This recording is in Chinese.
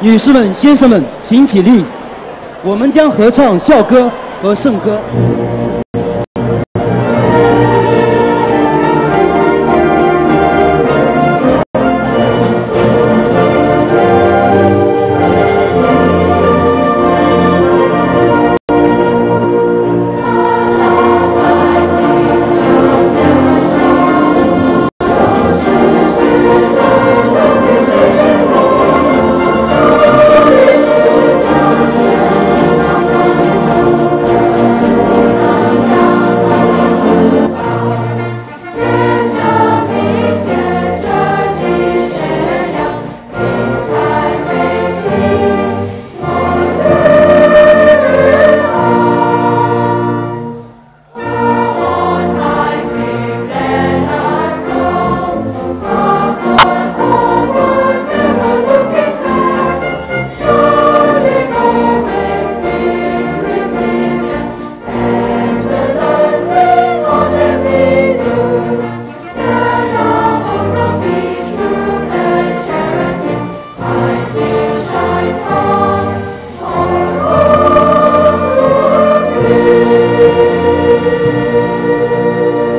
女士们、先生们，请起立，我们将合唱校歌和圣歌。Música